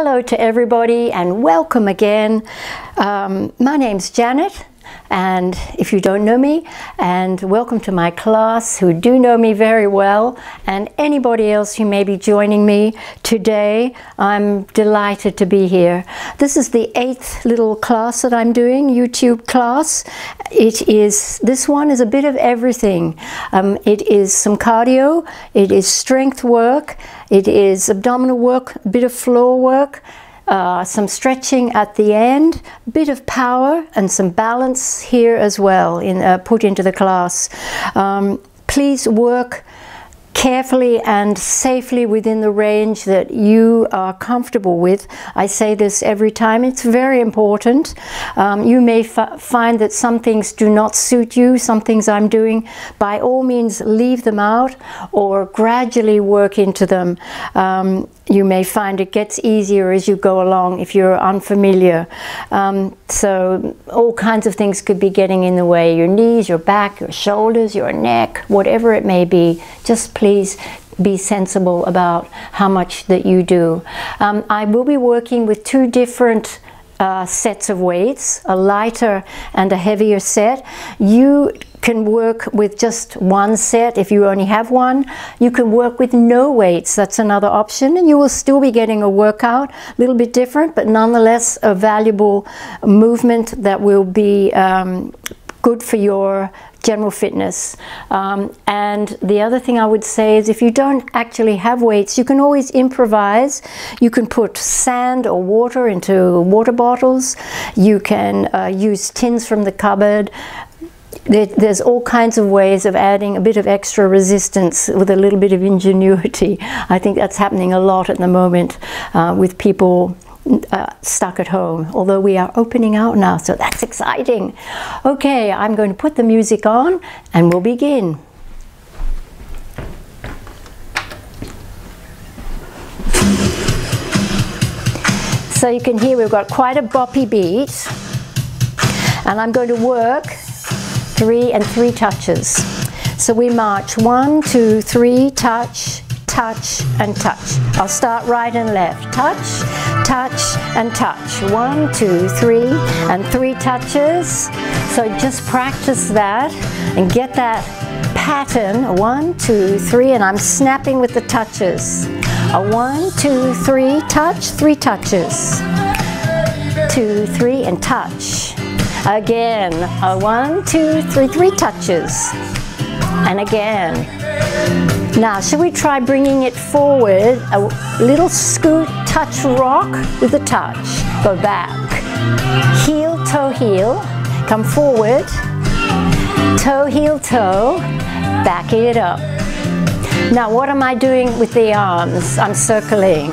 Hello to everybody and welcome again. Um, my name's Janet and if you don't know me and welcome to my class who do know me very well and anybody else who may be joining me today I'm delighted to be here. This is the eighth little class that I'm doing YouTube class. It is this one is a bit of everything. Um, it is some cardio it is strength work it is abdominal work a bit of floor work uh, some stretching at the end, a bit of power and some balance here as well in, uh, put into the class. Um, please work carefully and safely within the range that you are comfortable with. I say this every time, it's very important. Um, you may find that some things do not suit you, some things I'm doing. By all means, leave them out or gradually work into them. Um, you may find it gets easier as you go along if you're unfamiliar. Um, so all kinds of things could be getting in the way. Your knees, your back, your shoulders, your neck, whatever it may be. Just please be sensible about how much that you do. Um, I will be working with two different uh, sets of weights, a lighter and a heavier set. You can work with just one set if you only have one. You can work with no weights, that's another option, and you will still be getting a workout, a little bit different, but nonetheless a valuable movement that will be um, good for your general fitness. Um, and the other thing I would say is if you don't actually have weights, you can always improvise. You can put sand or water into water bottles. You can uh, use tins from the cupboard there's all kinds of ways of adding a bit of extra resistance with a little bit of ingenuity. I think that's happening a lot at the moment uh, with people uh, stuck at home, although we are opening out now, so that's exciting. Okay, I'm going to put the music on and we'll begin. So you can hear we've got quite a boppy beat and I'm going to work three and three touches. So we march one, two, three, touch, touch, and touch. I'll start right and left. Touch, touch, and touch. One, two, three, and three touches. So just practice that and get that pattern. One, two, three, and I'm snapping with the touches. A one, two, three, touch, three touches. Two, three, and touch. Again, a one, two, three, three touches. And again. Now, should we try bringing it forward? A little scoot, touch rock with a touch. Go back. Heel, toe, heel. Come forward. Toe, heel, toe. Back it up. Now, what am I doing with the arms? I'm circling.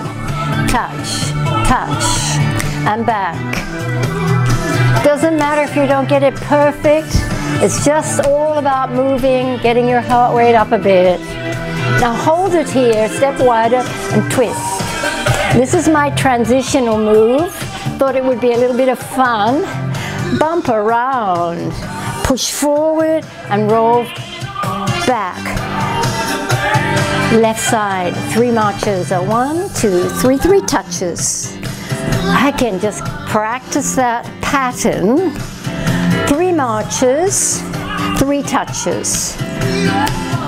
Touch, touch, and back doesn't matter if you don't get it perfect. It's just all about moving, getting your heart rate up a bit. Now hold it here, step wider and twist. This is my transitional move. Thought it would be a little bit of fun. Bump around, push forward and roll back. Left side, three marches, a one, two, three, three touches. I can just practice that pattern. Three marches, three touches.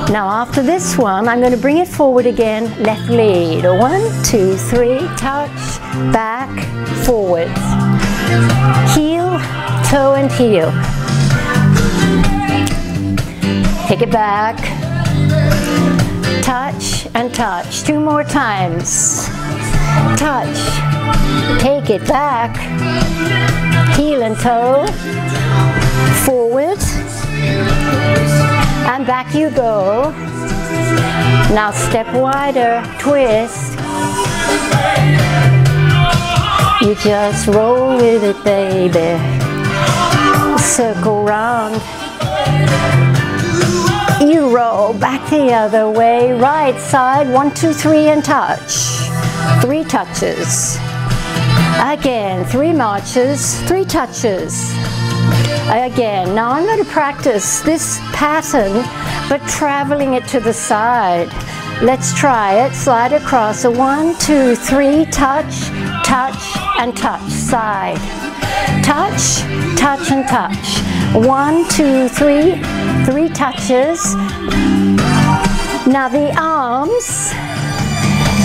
Now after this one, I'm going to bring it forward again, left lead. One, two, three, touch, back, forward. Heel, toe and heel. Take it back, touch and touch. Two more times. Touch, take it back, heel and toe, forward, and back you go. Now step wider, twist. You just roll with it, baby. Circle round. You roll back the other way, right side, one, two, three, and touch. Three touches. Again, three marches, three touches. Again, now I'm going to practice this pattern, but traveling it to the side. Let's try it. Slide across. A one, two, three, touch, touch, and touch. Side. Touch, touch, and touch. One, two, three, three touches. Now the arms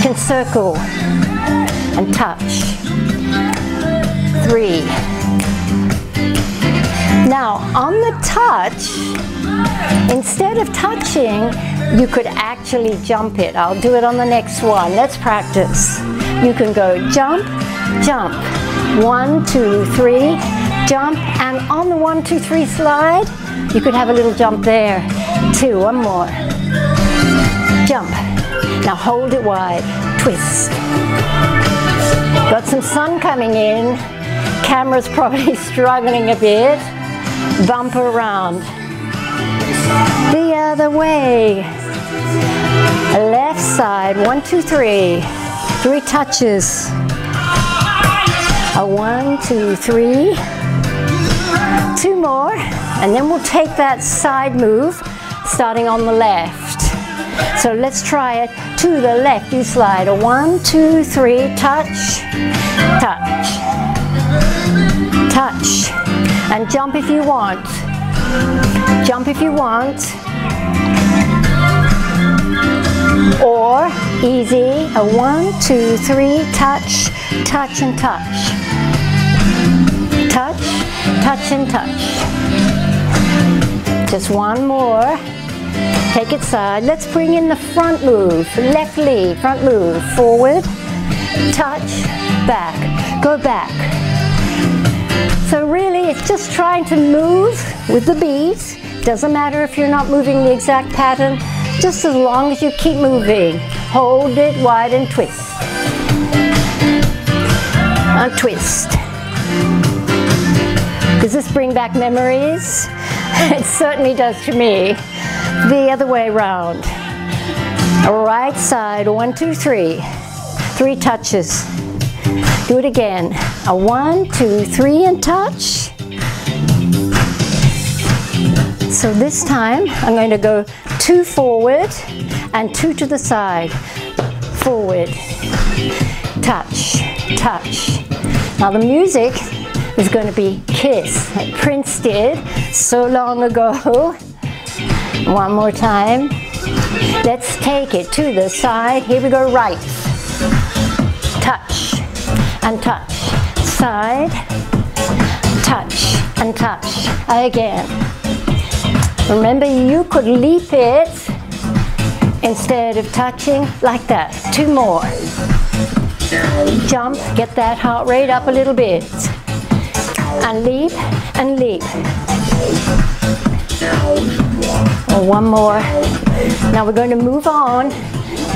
can circle and touch. Three. Now on the touch, instead of touching, you could actually jump it. I'll do it on the next one. Let's practice. You can go jump, jump. One, two, three, jump. And on the one, two, three slide, you could have a little jump there. Two, one more. Jump. Now hold it wide. Twist. Got some sun coming in. Camera's probably struggling a bit. Bump around. The other way. Left side. One, two, three. Three touches. A one, two, three. Two more. And then we'll take that side move starting on the left. So let's try it. To the left, you slide. A one, two, three, touch, touch, touch. And jump if you want. Jump if you want. Or easy, a one, two, three, touch, touch and touch. Touch, touch and touch. Just one more. Take it side. Let's bring in the front move. Left lead, front move. Forward, touch, back. Go back. So really it's just trying to move with the beat. Doesn't matter if you're not moving the exact pattern, just as long as you keep moving. Hold it wide and twist. And twist. Does this bring back memories? It certainly does to me. The other way around. Right side, one, two, three. Three touches. Do it again. A one, two, three, and touch. So this time I'm going to go two forward and two to the side. Forward, touch, touch. Now the music is going to be Kiss, like Prince did so long ago. One more time. Let's take it to the side. Here we go, right. And touch. Side, touch and touch. Again. Remember, you could leap it instead of touching like that. Two more. Jump, get that heart rate up a little bit. And leap and leap. One more. Now we're going to move on,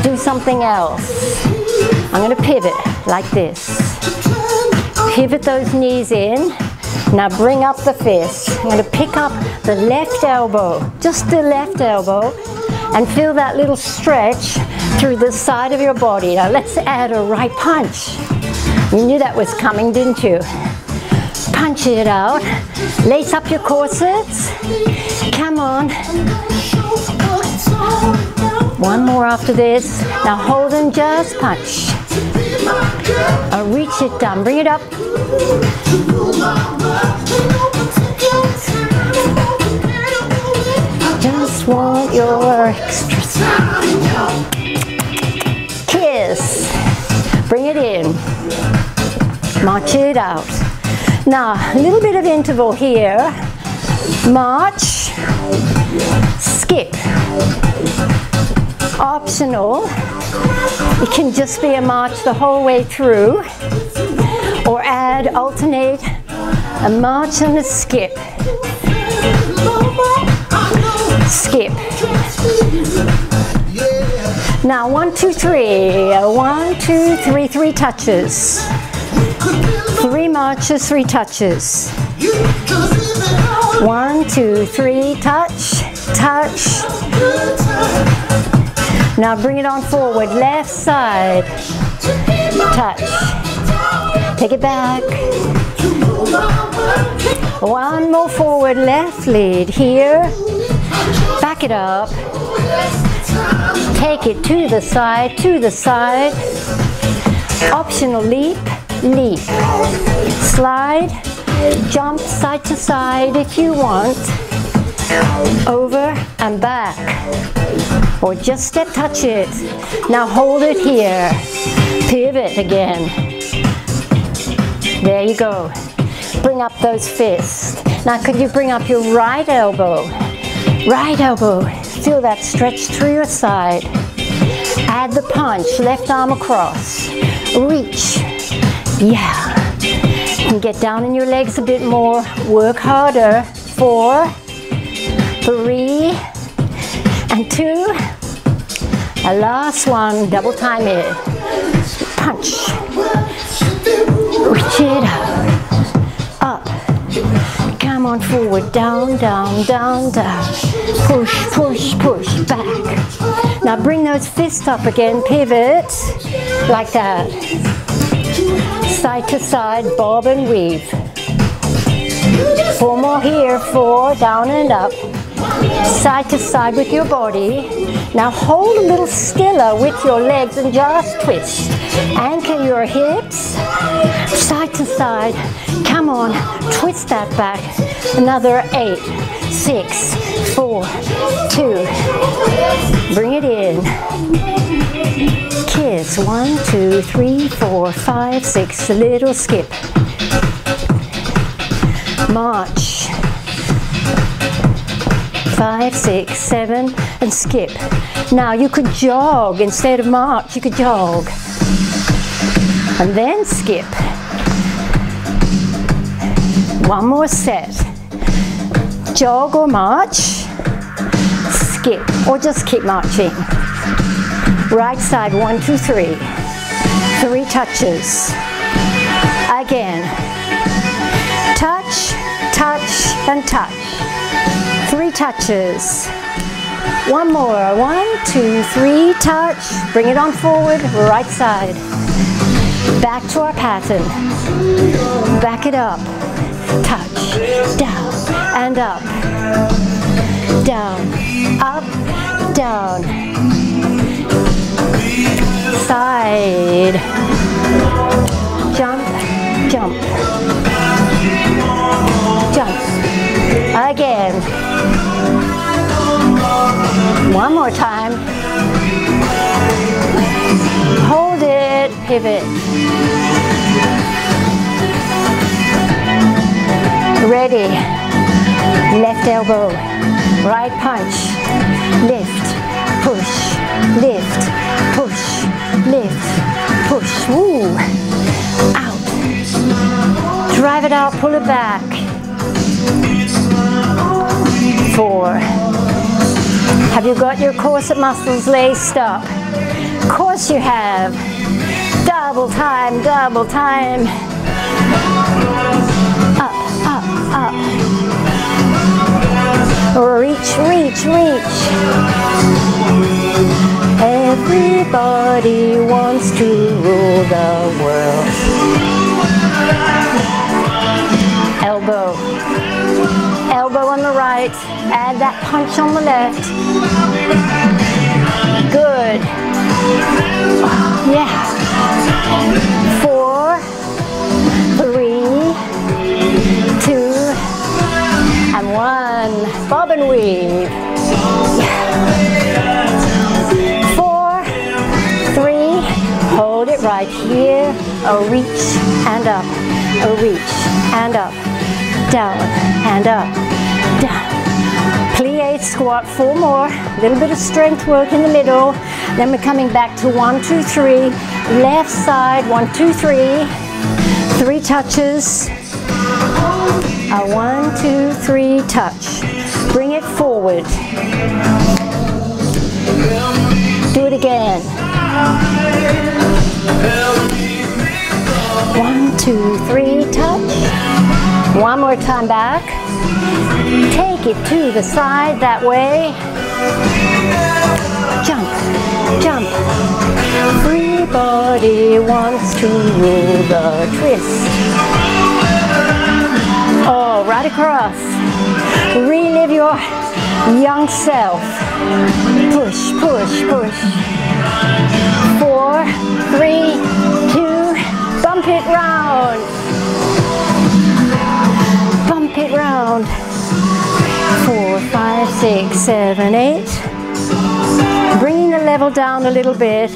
do something else. I'm going to pivot like this. Pivot those knees in. Now bring up the fist. I'm going to pick up the left elbow, just the left elbow, and feel that little stretch through the side of your body. Now let's add a right punch. You knew that was coming, didn't you? Punch it out. Lace up your corsets. Come on. One more after this. Now hold and just punch. Uh, reach it down. Bring it up. Just want your extra kiss. Bring it in. March it out. Now, a little bit of interval here. March, skip. Optional. It can just be a march the whole way through or add, alternate a march and a skip. Skip. Now one, two, three. One, two, three, three touches. Three marches, three touches. One, two, three, touch, touch. Now bring it on forward, left side, touch. Take it back. One more forward, left lead here. Back it up. Take it to the side, to the side. Optional leap, leap. Slide, jump side to side if you want. Over and back. Or just step touch it. Now hold it here. Pivot again. There you go. Bring up those fists. Now could you bring up your right elbow? Right elbow. Feel that stretch through your side. Add the punch, left arm across. Reach. Yeah. And get down in your legs a bit more. Work harder. Four, three, and two. A last one, double time it. Punch. Reach it up. Up. Come on forward. Down, down, down, down. Push, push, push. Back. Now bring those fists up again. Pivot. Like that. Side to side, bob and weave. Four more here. Four, down and up side to side with your body. Now hold a little stiller with your legs and just twist. Anchor your hips, side to side. Come on, twist that back. Another eight, six, four, two. Bring it in. Kiss, one, two, three, four, five, six. A little skip. March five, six, seven, and skip. Now you could jog instead of march, you could jog. And then skip. One more set. Jog or march, skip, or just keep marching. Right side, one, two, three. Three touches. Again. Touch, touch, and touch three touches. One more, one, two, three, touch. Bring it on forward, right side. Back to our pattern. Back it up, touch, down, and up. Down, up, down. Side. Jump, jump. Jump. Again. One more time. Hold it, pivot. Ready. Left elbow, right punch, lift, push, lift, push, lift, push. Woo. Out. Drive it out, pull it back. Four. Have you got your corset muscles laced up? Of course you have. Double time, double time. Up, up, up. Reach, reach, reach. Everybody wants to rule the world. Right. Add that punch on the left. Good. Yeah. Four, three, two, and one. Bob and weave. Four, three, hold it right here. A reach and up. A reach and up. Down and up. Down. Plie squat, four more. A little bit of strength work in the middle. Then we're coming back to one, two, three. Left side, one, two, three. Three touches. A one, two, three touch. Bring it forward. Do it again. One, two, three, touch. One more time back. Take it to the side that way. Jump, jump. Everybody wants to rule the twist. Oh, right across. Relive your young self. Push, push, push. Four, three, two, bump it round. Bump it round. Four, five, six, seven, eight. Bringing the level down a little bit.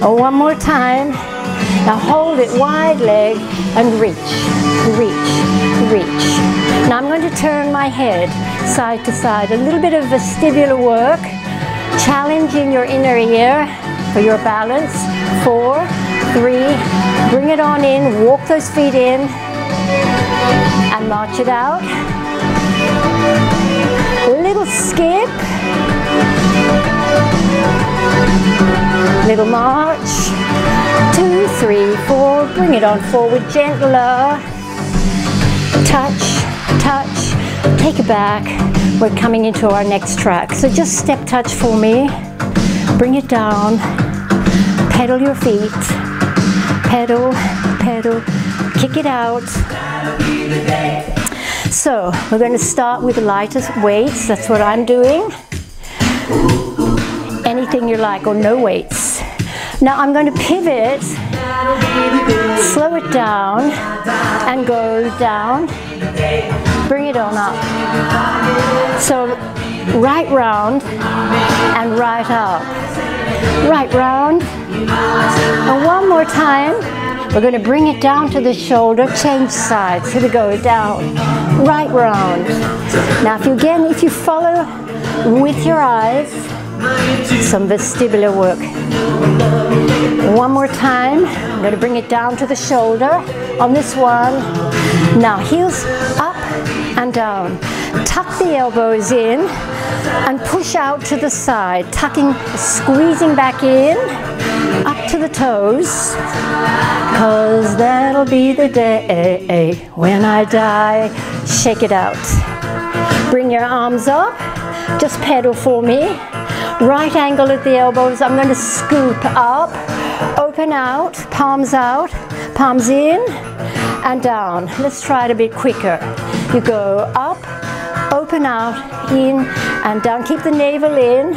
Oh, one more time. Now hold it wide leg and reach, reach, reach. Now I'm going to turn my head side to side. A little bit of vestibular work, challenging your inner ear for your balance. Four, three, bring it on in, walk those feet in and march it out. Little skip. Little march. Two, three, four. Bring it on forward, gentler. Touch, touch. Take it back. We're coming into our next track. So just step touch for me. Bring it down. Pedal your feet. Pedal, pedal. Kick it out. So we're going to start with the lightest weights. That's what I'm doing. Anything you like or no weights. Now I'm going to pivot, slow it down and go down. Bring it on up. So right round and right up. Right round. And one more time. We're going to bring it down to the shoulder, change sides. Here we go, down, right round. Now, if you again, if you follow with your eyes, some vestibular work. One more time. I'm going to bring it down to the shoulder on this one. Now, heels up and down. Tuck the elbows in and push out to the side, tucking, squeezing back in, up to the toes, cause that'll be the day when I die. Shake it out. Bring your arms up, just pedal for me. Right angle at the elbows, I'm going to scoop up, open out, palms out, palms in and down. Let's try it a bit quicker. You go up, open out, in and down. Keep the navel in.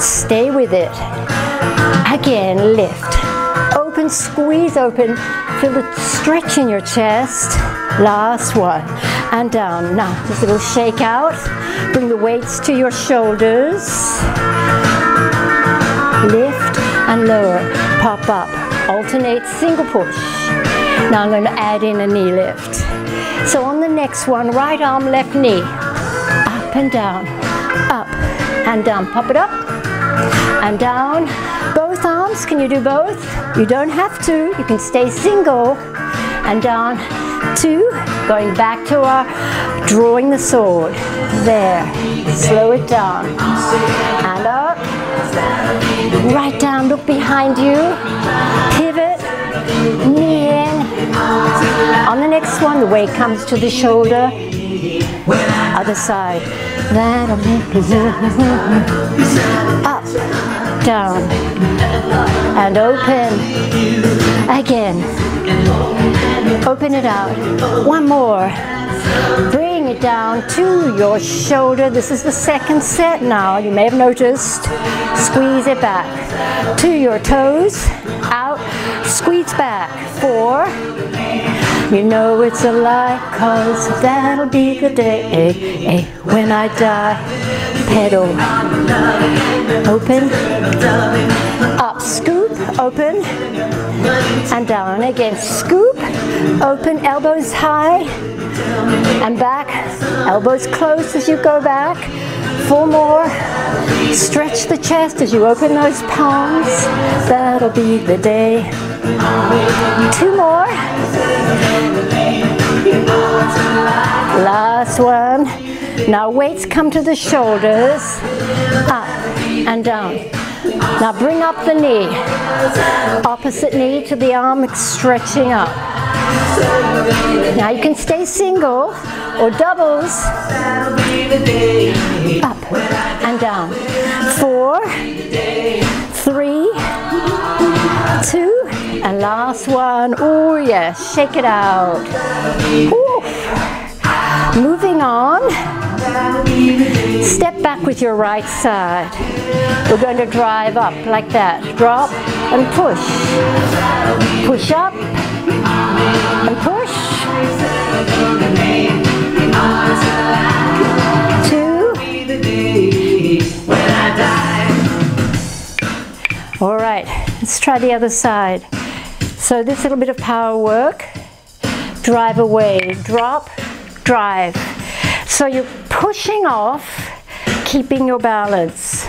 Stay with it. Again, lift. Open, squeeze open. Feel the stretch in your chest. Last one. And down. Now, just a little shake out. Bring the weights to your shoulders. Lift and lower. Pop up. Alternate single push. Now I'm going to add in a knee lift. So on the next one, right arm, left knee. Up and down. Up and down. Pop it up and down. Both arms, can you do both? You don't have to. You can stay single and down. Two, going back to our drawing the sword. There, slow it down. And up, right down, look behind you. Pivot, knee in. On the next one, the weight comes to the shoulder. Other side. Up, down, and open. Again. Open it out. One more. Bring it down to your shoulder. This is the second set now. You may have noticed. Squeeze it back. To your toes. Out. Squeeze back. Four. You know it's a lie, cause that'll be the day when I die. Pedal. Open. Up. Scoop. Open. And down again. Scoop. Open. Elbows high. And back. Elbows close as you go back. Four more. Stretch the chest as you open those palms. That'll be the day. Two more. Last one. Now weights come to the shoulders, up and down. Now bring up the knee. Opposite knee to the arm, stretching up. Now you can stay single or doubles. Up and down. Four, three, two, and last one. Oh yes, shake it out. Ooh. Moving on. Step back with your right side. We're going to drive up like that. Drop and push. Push up and push. Two. All right, let's try the other side. So this little bit of power work. Drive away, drop, drive. So you're pushing off, keeping your balance.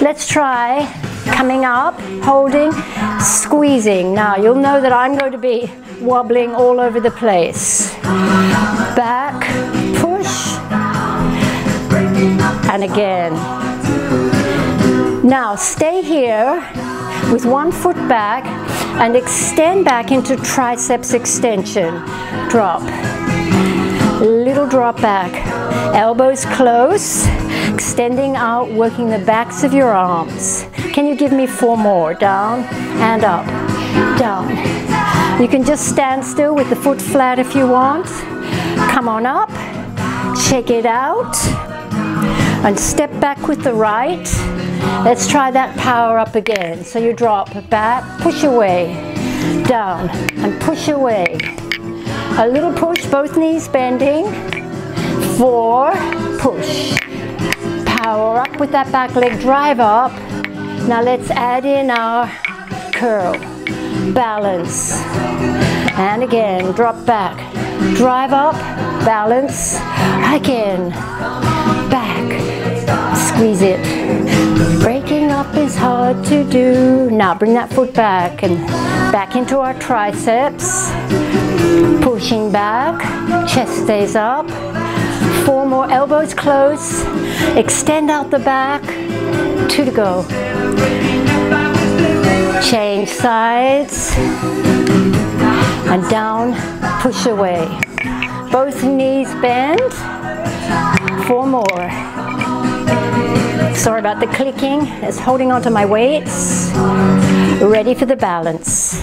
Let's try coming up, holding, squeezing. Now you'll know that I'm going to be wobbling all over the place. Back, push, and again. Now stay here with one foot back and extend back into triceps extension. Drop. Little drop back. Elbows close, extending out, working the backs of your arms. Can you give me four more? Down and up, down. You can just stand still with the foot flat if you want. Come on up, check it out, and step back with the right. Let's try that power up again. So you drop back, push away, down, and push away. A little push, both knees bending. Four, push. Power up with that back leg, drive up. Now let's add in our curl, balance. And again, drop back. Drive up, balance. Again, back, squeeze it. Breaking up is hard to do. Now bring that foot back and back into our triceps. Pushing back, chest stays up. Four more elbows close. Extend out the back. Two to go. Change sides. And down, push away. Both knees bend. Four more. Sorry about the clicking. It's holding onto my weights. Ready for the balance.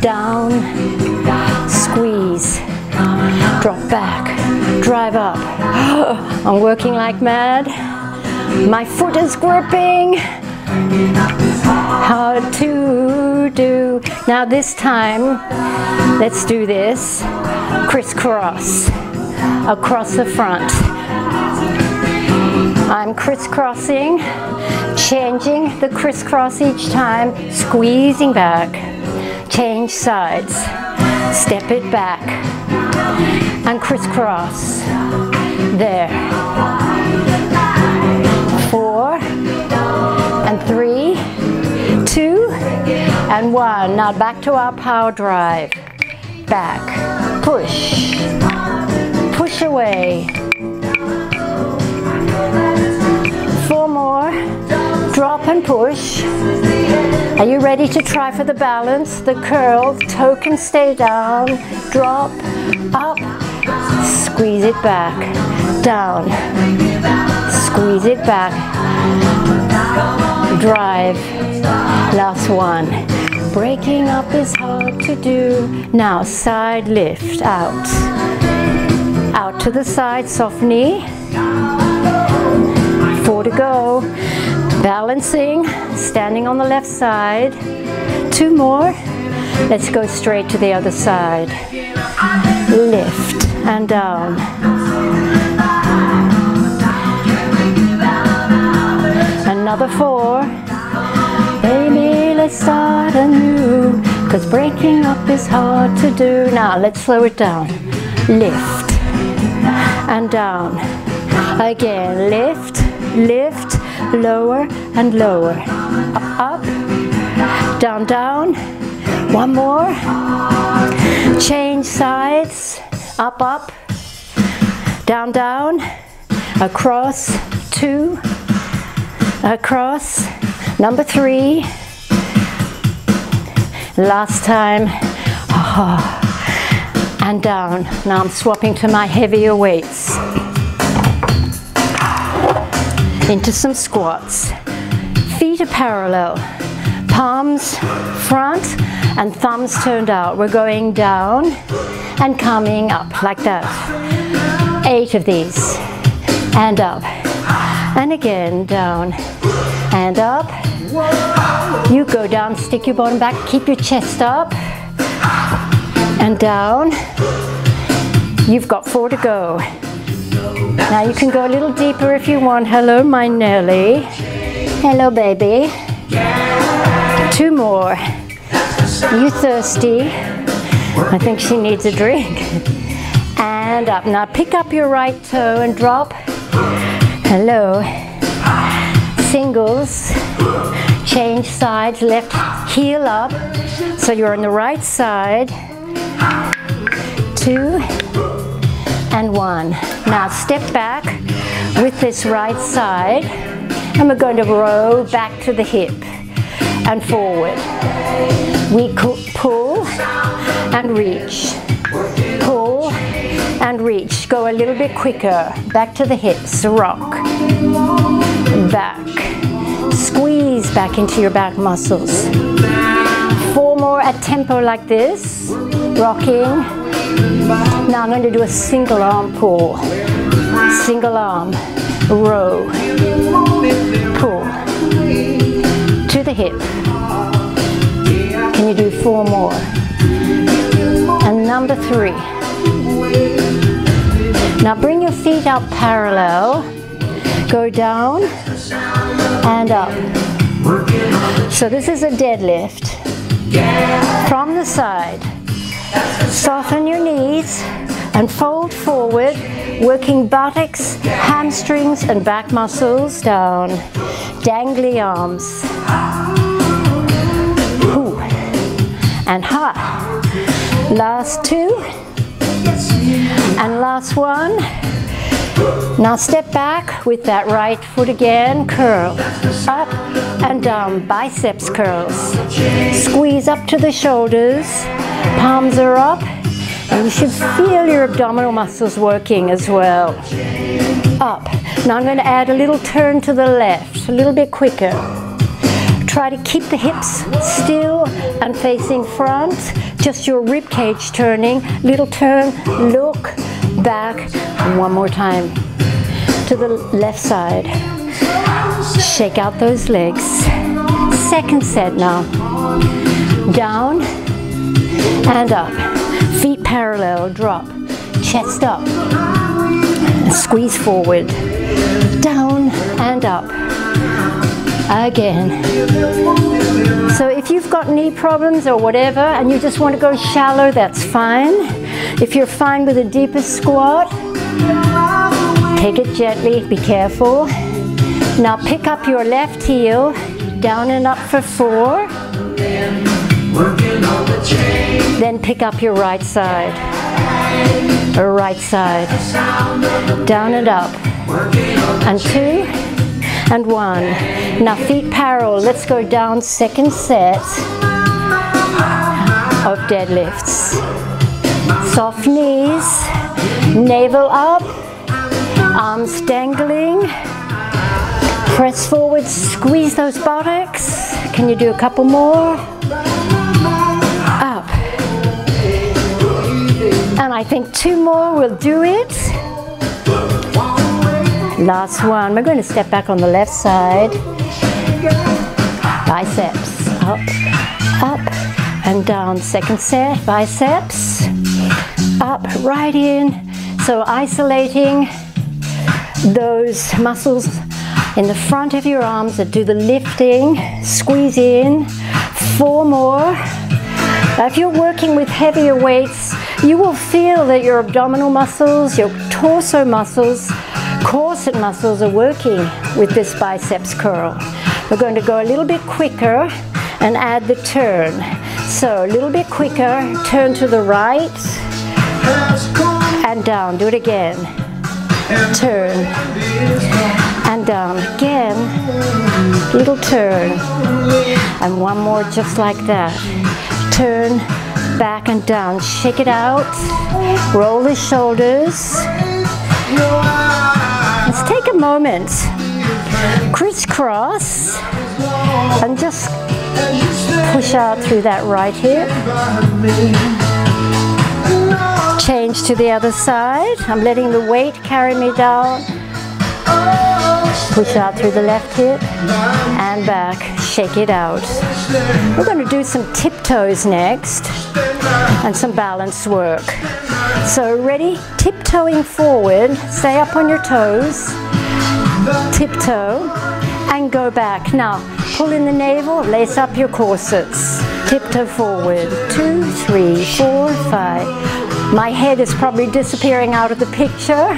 Down, squeeze, drop back, drive up. I'm working like mad. My foot is gripping. Hard to do. Now this time, let's do this. Crisscross across the front. I'm crisscrossing, changing the crisscross each time, squeezing back, change sides, step it back, and crisscross. There. Four, and three, two, and one. Now back to our power drive. Back, push, push away. Four more, drop and push. Are you ready to try for the balance? The curl, toe can stay down, drop, up, squeeze it back, down, squeeze it back, drive, last one. Breaking up is hard to do. Now side lift, out, out to the side, soft knee, four to go. Balancing, standing on the left side. Two more. Let's go straight to the other side. Lift and down. Another four. Baby, let's start anew. Cause breaking up is hard to do. Now let's slow it down. Lift and down. Again, lift, lift, lower and lower. Up, down, down. One more. Change sides. Up, up, down, down. Across, two. Across, number three. Last time. And down. Now I'm swapping to my heavier weights into some squats. Feet are parallel, palms front and thumbs turned out. We're going down and coming up like that. Eight of these. and up. And again, down and up. You go down, stick your bottom back, keep your chest up and down. You've got four to go. Now you can go a little deeper if you want. Hello, my Nelly. Hello, baby. Two more. You thirsty? I think she needs a drink. And up. Now pick up your right toe and drop. Hello. Singles. Change sides, left heel up. So you're on the right side. Two and one. Now step back with this right side. And we're going to row back to the hip and forward. We pull and reach. Pull and reach. Go a little bit quicker. Back to the hips. Rock. Back. Squeeze back into your back muscles. Four more at tempo like this. Rocking. Now I'm going to do a single arm pull. Single arm. Row. Pull. To the hip. Can you do four more? And number three. Now bring your feet up parallel. Go down and up. So this is a deadlift. From the side. Soften your knees and fold forward, working buttocks, hamstrings, and back muscles down. Dangly arms. Ooh. And ha. Last two. And last one. Now step back with that right foot again, curl. Up and down, biceps curls. Squeeze up to the shoulders, palms are up, and you should feel your abdominal muscles working as well. Up. Now I'm going to add a little turn to the left, a little bit quicker. Try to keep the hips still and facing front, just your rib cage turning. Little turn, look, back, one more time. To the left side. Shake out those legs. Second set now. Down and up. Feet parallel, drop. Chest up. Squeeze forward. Down and up. Again. So if you've got knee problems or whatever and you just want to go shallow, that's fine. If you're fine with a deeper squat, take it gently, be careful. Now pick up your left heel, down and up for four. Then pick up your right side. Or right side. Down and up. And two and one. Now feet parallel. Let's go down second set of deadlifts. Soft knees, navel up, arms dangling. Press forward, squeeze those buttocks. Can you do a couple more? And I think two more will do it. Last one. We're going to step back on the left side. Biceps. Up, up, and down. Second set. Biceps. Up, right in. So isolating those muscles in the front of your arms that do the lifting. Squeeze in. Four more. Now, if you're working with heavier weights, you will feel that your abdominal muscles, your torso muscles, corset muscles are working with this biceps curl. We're going to go a little bit quicker and add the turn. So a little bit quicker, turn to the right and down. Do it again. Turn and down. Again, little turn. And one more just like that. Turn back and down. Shake it out. Roll the shoulders. Let's take a moment. Crisscross and just push out through that right hip. Change to the other side. I'm letting the weight carry me down. Push out through the left hip and back. Shake it out. We're going to do some tiptoes next and some balance work. So ready? Tiptoeing forward. Stay up on your toes. Tiptoe and go back. Now pull in the navel, lace up your corsets. Tiptoe forward. Two, three, four, five. My head is probably disappearing out of the picture.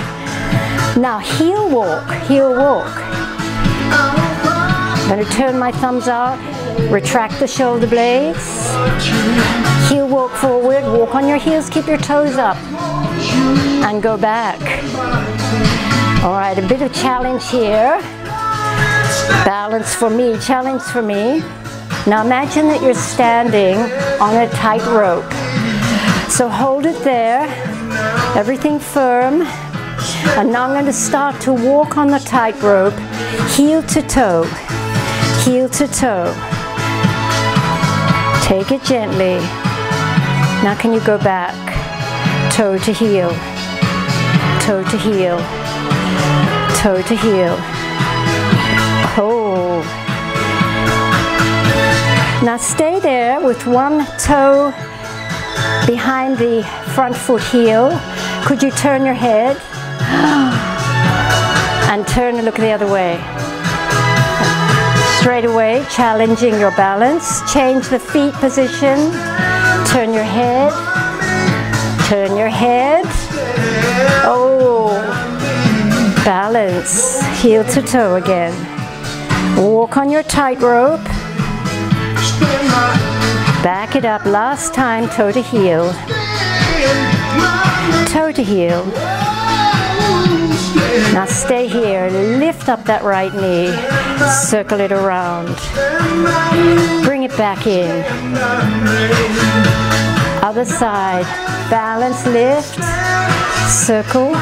Now heel walk, heel walk. I'm going to turn my thumbs out, retract the shoulder blades. Heel walk forward, walk on your heels, keep your toes up. And go back. All right, a bit of challenge here. Balance for me, challenge for me. Now imagine that you're standing on a tight rope. So hold it there, everything firm. And now I'm going to start to walk on the tightrope, heel to toe, heel to toe. Take it gently. Now can you go back? Toe to heel, toe to heel, toe to heel. Oh. Now stay there with one toe behind the front foot heel. Could you turn your head? and turn and look the other way. Straight away, challenging your balance. Change the feet position. Turn your head. Turn your head. Oh, balance. Heel to toe again. Walk on your tightrope. Back it up. Last time, toe to heel. Toe to heel. Now stay here, lift up that right knee, circle it around, bring it back in. Other side, balance, lift, circle,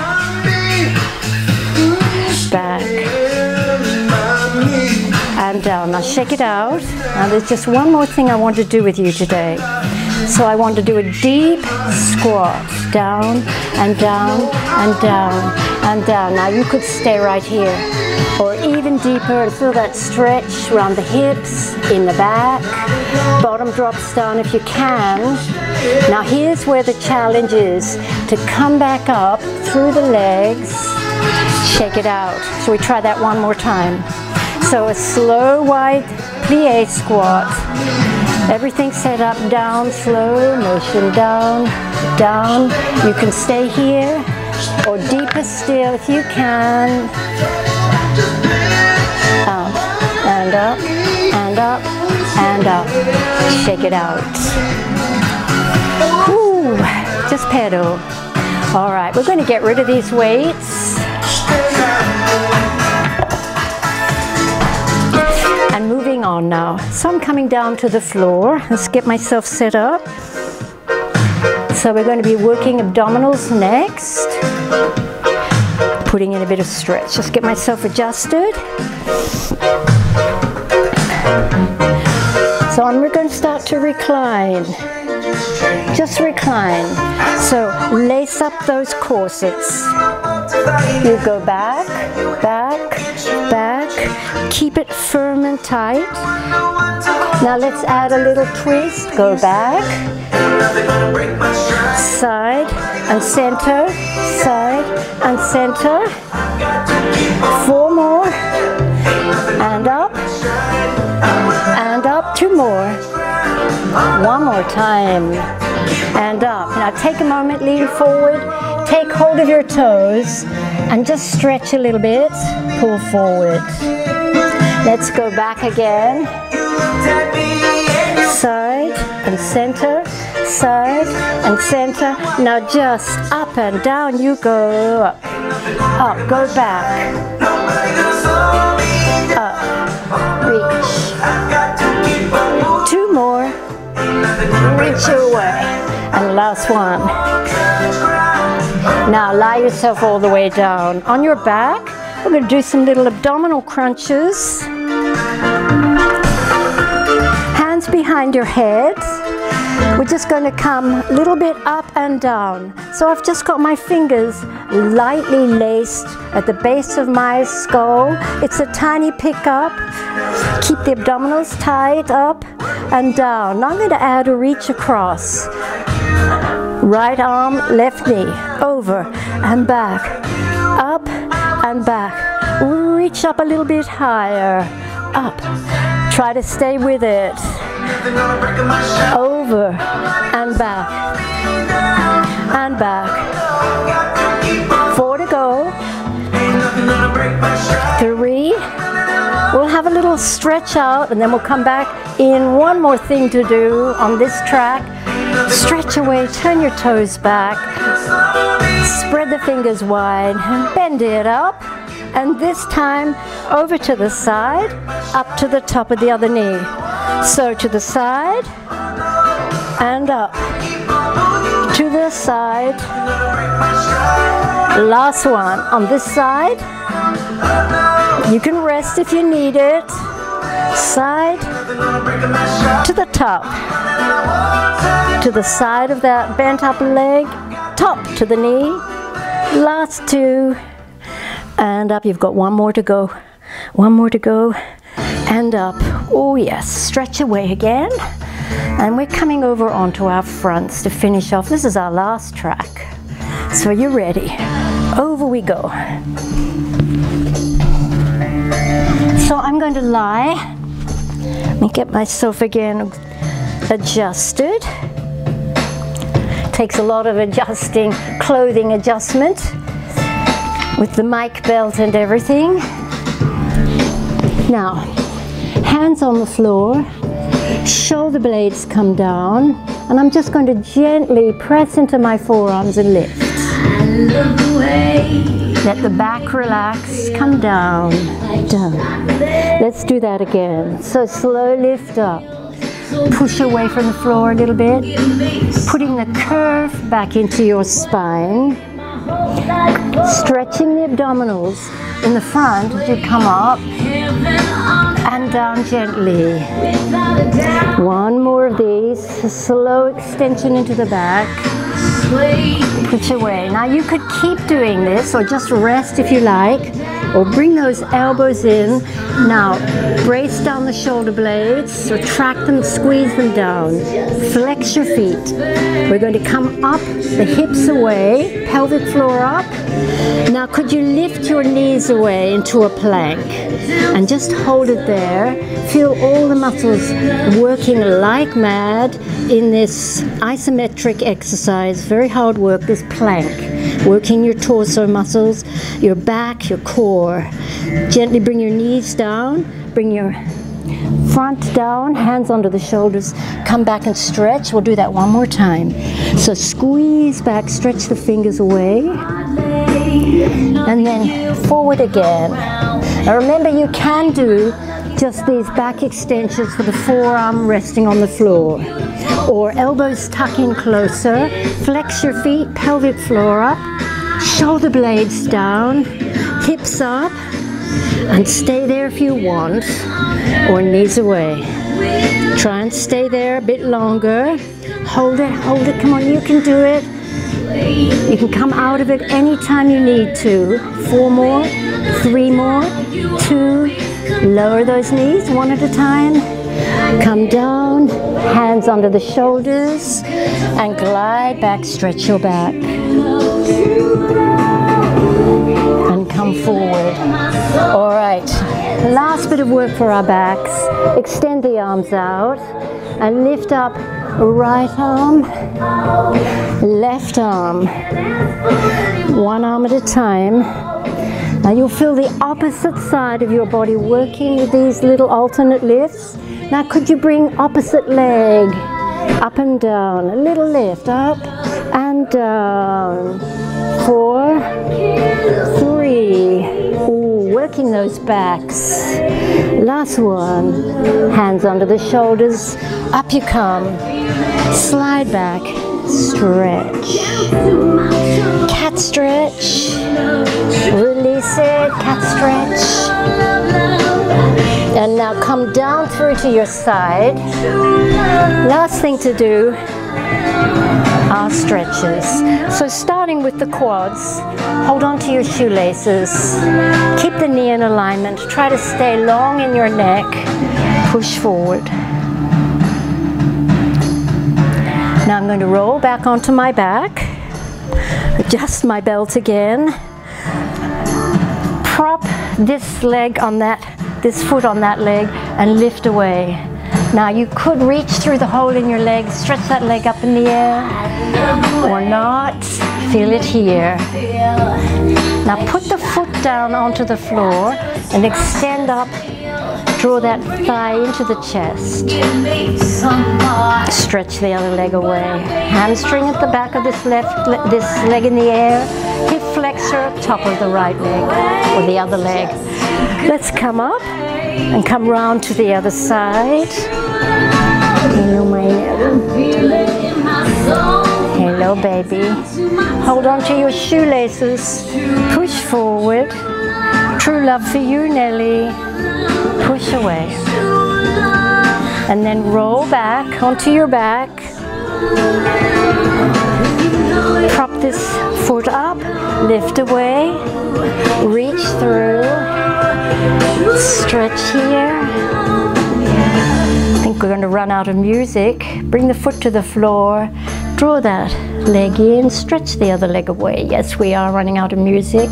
back, and down. Now shake it out. Now there's just one more thing I want to do with you today. So I want to do a deep squat, down and down and down and down. Now you could stay right here or even deeper and feel that stretch around the hips, in the back. Bottom drops down if you can. Now here's where the challenge is to come back up through the legs, shake it out. So we try that one more time. So a slow wide plie squat. Everything set up down, slow motion down, down. You can stay here or deeper still if you can. Up and up and up and up. Shake it out. Ooh, just pedal. All right, we're going to get rid of these weights. And moving on now. So I'm coming down to the floor. Let's get myself set up. So we're going to be working abdominals next. Putting in a bit of stretch. Just get myself adjusted. So I'm going to start to recline. Just recline. So lace up those corsets. You go back, back, back. Keep it firm and tight. Now let's add a little twist. Go back, side and center, side and center. Four more, and up, and up. Two more. One more time, and up. Now take a moment, lean forward, take hold of your toes, and just stretch a little bit. Pull forward. Let's go back again. Side and center, side and center. Now just up and down you go. Up, up go back. Up, reach. Two more. Reach your way. And last one. Now lie yourself all the way down. On your back, we're going to do some little abdominal crunches. Behind your head. We're just going to come a little bit up and down. So I've just got my fingers lightly laced at the base of my skull. It's a tiny pickup. Keep the abdominals tight up and down. Now I'm going to add a reach across. Right arm, left knee, over and back, up and back. Reach up a little bit higher, up. Try to stay with it. Over and back, and back. Four to go. Three. We'll have a little stretch out and then we'll come back in. One more thing to do on this track. Stretch away, turn your toes back, spread the fingers wide, bend it up, and this time over to the side, up to the top of the other knee. So to the side, and up. To the side. Last one on this side. You can rest if you need it. Side to the top. To the side of that bent up leg. Top to the knee. Last two. And up. You've got one more to go. One more to go. And up. Oh, yes. Stretch away again. And we're coming over onto our fronts to finish off. This is our last track. So you're ready. Over we go. So I'm going to lie. Let me get myself again adjusted. Takes a lot of adjusting, clothing adjustment with the mic belt and everything. Now, hands on the floor, shoulder blades come down, and I'm just going to gently press into my forearms and lift. Let the back relax, come down, down. Let's do that again. So slow lift up. Push away from the floor a little bit, putting the curve back into your spine. Stretching the abdominals in the front as you come up and down gently. One more of these, a slow extension into the back. Push away. Now you could keep doing this or just rest if you like or bring those elbows in. Now brace down the shoulder blades, retract them, squeeze them down. Flex your feet. We're going to come up, the hips away, pelvic floor up. Now could you lift your knees away into a plank and just hold it there. Feel all the muscles working like mad in this isometric exercise. Very hard work, this plank. Working your torso muscles, your back, your core. Gently bring your knees down, bring your front down, hands onto the shoulders, come back and stretch. We'll do that one more time. So squeeze back, stretch the fingers away, and then forward again. Remember you can do just these back extensions with the forearm resting on the floor. Or elbows tuck in closer, flex your feet, pelvic floor up, shoulder blades down, hips up, and stay there if you want, or knees away. Try and stay there a bit longer. Hold it, hold it, come on, you can do it. You can come out of it anytime you need to. Four more, three more, two. Lower those knees one at a time. Come down, hands under the shoulders, and glide back, stretch your back. And come forward. All right, last bit of work for our backs. Extend the arms out and lift up right arm, left arm, one arm at a time. Now you'll feel the opposite side of your body working with these little alternate lifts. Now could you bring opposite leg up and down, a little lift, up and down. Four, three, Ooh, working those backs. Last one, hands under the shoulders, up you come. Slide back, stretch. Cat stretch. Release it, cat stretch. And now come down through to your side. Last thing to do our stretches. So starting with the quads, hold on to your shoelaces. Keep the knee in alignment. Try to stay long in your neck. Push forward. Now I'm going to roll back onto my back. Adjust my belt again. Prop this leg on that, this foot on that leg and lift away. Now you could reach through the hole in your leg, stretch that leg up in the air, or not. Feel it here. Now put the foot down onto the floor and extend up. Draw that thigh into the chest. Stretch the other leg away. Hamstring at the back of this left, this leg in the air. Hip flexor, top of the right leg or the other leg. Let's come up and come round to the other side. Hello, Hello, baby. Hold on to your shoelaces. Push forward. True love for you, Nellie. Away. And then roll back onto your back. Prop this foot up. Lift away. Reach through. Stretch here. I think we're going to run out of music. Bring the foot to the floor. Draw that leg in. Stretch the other leg away. Yes, we are running out of music.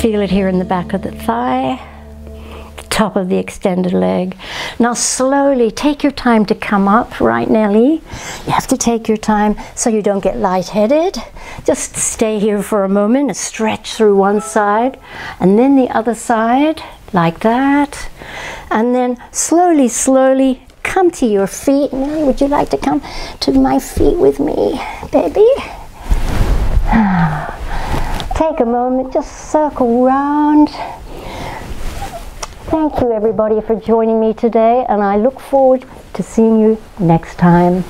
Feel it here in the back of the thigh top of the extended leg. Now slowly take your time to come up, right Nellie? You have to take your time so you don't get lightheaded. Just stay here for a moment and stretch through one side and then the other side like that. And then slowly, slowly come to your feet. Nellie, would you like to come to my feet with me, baby? Take a moment, just circle round. Thank you everybody for joining me today and I look forward to seeing you next time.